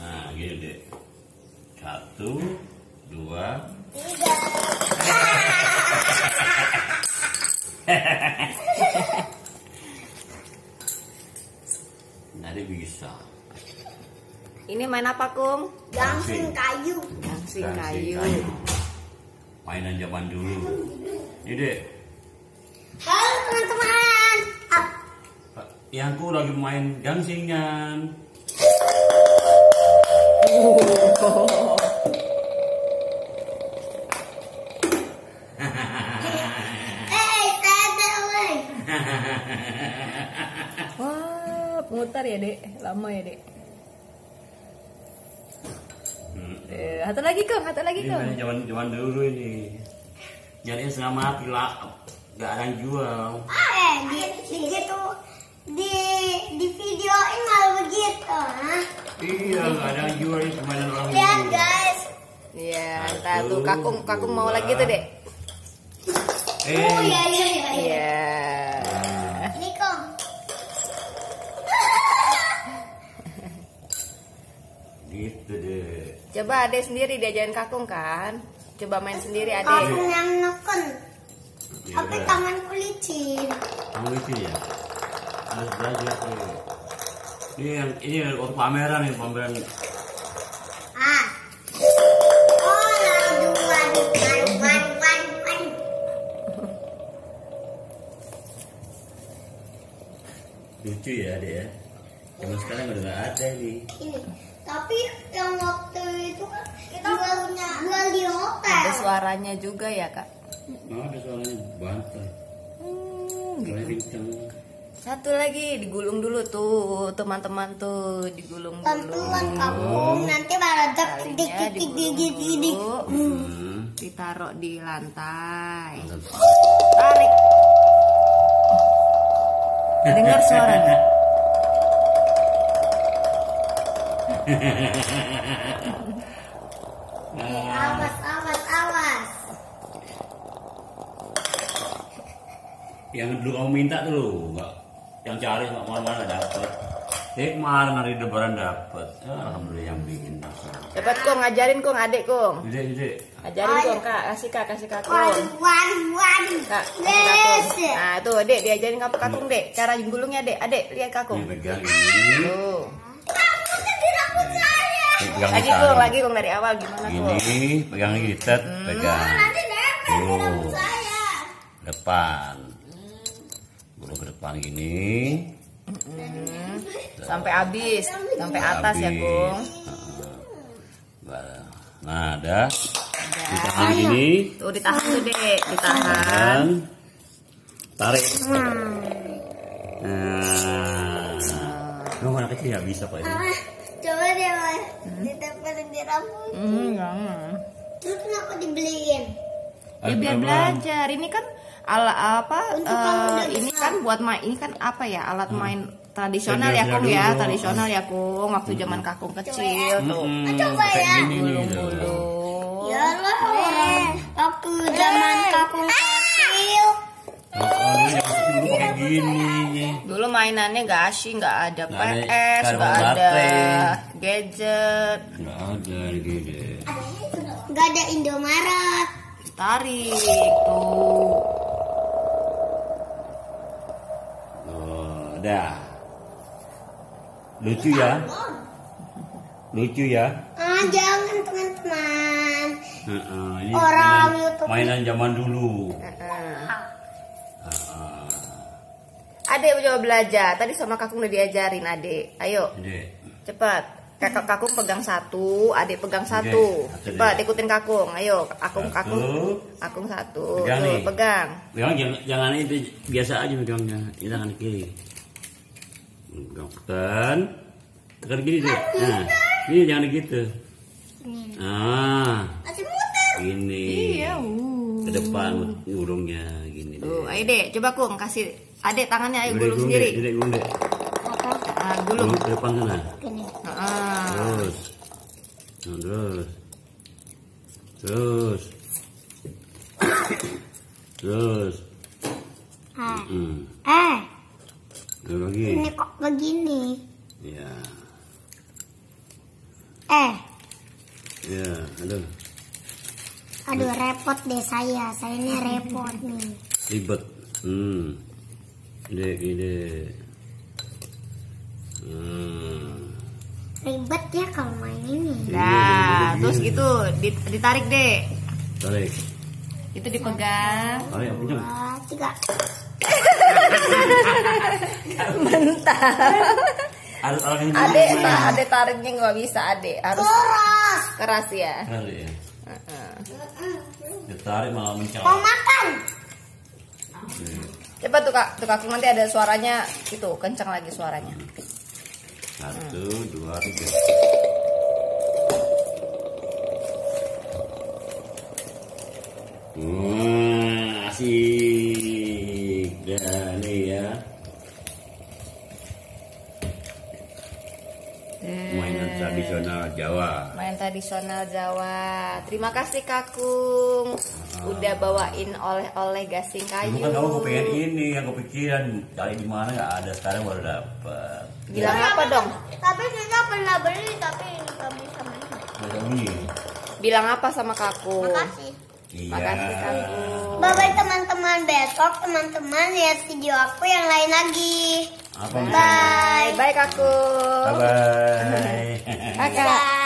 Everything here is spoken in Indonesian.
Nah, gini deh. Satu, dua, Nanti bisa. Ini main apa, Kung? Gangsing kayu. Gangsing Gangsing kayu. Mainan zaman dulu. Ini deh. Yang ku lagi main gangsingan. Eh, weh. Wah, mutar ya, Dek. Lama ya, Dek. Hmm. Eh, satu lagi, Kung. Satu lagi, Ini Kung. mainan zaman zaman dulu ini. Nyarinya setengah mati lah. Gak ada yang jual. Eh, di, di gitu di di videoin malah begitu. Hah? Iya, gak ada yang jual itu mainan orang Lihat guys. Iya, Satu, entar tuh kakung kakung mau lagi tuh, Dek. Eh, Oh iya iya iya. iya. Iya. Ini kok. gitu deh. Coba Ade sendiri diajarin kakung kan? Coba main sendiri Ade. Aku yang neken. Tapi udah. tanganku licin. Kamu itu ya harus belajar tuh. Ini yang ini waktu pameran nih pameran. Ah. Oh. Lucu ya deh ya. Zaman sekarang udah nggak ada nih. Ini. Tapi yang waktu itu kan kita jualnya jual di hotel. Ada suaranya juga ya, Kak? Oh, ada suaranya bantal. Hmm, Suaranya gitu. Satu lagi digulung dulu tuh, teman-teman tuh digulung dulu. Pelan-pelan kamu nanti meledak gini. dulu, Hmm. ditaruh di lantai. Tarik. Dengar suaranya. Awas, awas, awas. Yang dulu kamu minta tuh loh, nggak yang cari nggak mana-mana dapet. Eh kemarin hari lebaran dapet. Ya, Alhamdulillah yang bikin dapet. Cepat kong ngajarin kong adik kong. Ide ide. Ajarin kong kak, kasih kak, kasih kak kong. Waduh, waduh, waduh. Kak, kasih. Yes. Nah tuh dek diajarin kakung kakung dek. Cara gulungnya dek, adek lihat Ini kakung. pegang ini. Tuh. Pegang Lagi kong, lagi kong dari awal gimana kong? Gini, pegang tet, pegang. Nanti nempel di Tuh. rambut saya. Depan. Gulung ke depan gini. Sampai habis, sampai atas ya Habis. kong. Heeh. Nah, ada. Ditahan gini. Tuh ditahan tuh dek, ditahan. Tarik. Nah. Lu anak kecil nggak bisa pak ini. Ah, coba deh, Mas. Ditempelin di rambut. Hmm, jangan. Terus kenapa dibeliin? Ya biar belajar. Ini kan ala apa? Eh, udah ini kan buat main. Ini kan apa ya? Alat main tradisional ya kong ya, Tradisional ya kong. Waktu zaman kakung kecil tuh. Hmm, Coba ya. gini nih. Gulung-gulung. Ya lah, waktu zaman kakung kecil. Oh, ini yang dulu pakai gini. Dulu mainannya gak asyik, gak ada Nggak ada PS, gak ada baterai. gadget. Nggak ada gini. Gak ada Indomaret. Tarik tuh. Oh, dah. Lucu ya? Lucu ya? Ah, jangan teman-teman. Heeh, ini Orang mainan, YouTube. mainan zaman dulu. Adek coba belajar. Tadi sama kakung udah diajarin adek. Ayo, Jadi, cepat. Kakak kakung pegang satu, adek pegang satu. satu Cepat ikutin kakung. Ayo, akung Satu. kakung. Akung satu. Pegang Tuh, nih. pegang. Pegang jangan, jangan itu biasa aja pegangnya. Ini tangan kiri. Pegang tekan. Tekan gini tuh. Nah, ini jangan gitu. Ah, Masih muter. ini. Iya. uh. Ke depan ngurungnya gini. Tuh, ayo dek, coba kung kasih adek tangannya ayo gulung gulung sendiri. deh, gede, gulung deh. Ah, gulung. Ke depan sana. Gini. Ah. Terus. Nah, terus. Terus. Terus. Ah. Hmm. Eh, Lagi. ini kok begini? Ya. Eh, Ya, aduh, aduh repot deh saya. Saya ini repot nih. ribet. Hmm. Ide, ide. Hmm. Ribet ya kalau main ini. Nah, terus gitu di- ditarik deh. Tarik. Itu dipegang. Kencang? Dua, tiga. Ade, nah, ade tariknya nggak bisa ade, harus Terus. keras ya. Tarik ya. Heeh. Ditarik malah mencang. Mau makan. Coba tuh kak, tuh kakak nanti ada suaranya itu kencang lagi suaranya. Satu, dua, tiga. Hmm, asik. Dah nih ya. Mainan tradisional Jawa. Main tradisional Jawa. Terima kasih kakung, udah bawain oleh-oleh gasing kayu. Bukan kamu kepengen ini, yang kepikiran cari di mana nggak ada sekarang baru dapat. Bilang apa dong? Tapi kita pernah beli tapi nggak bisa main. Ada ini. Bilang apa sama kakung? Makasih. Iya. Makasih kakung. Bye bye teman-teman besok teman-teman lihat video aku yang lain lagi. Apa Bye. Bye kakung. Bye bye. Kakak.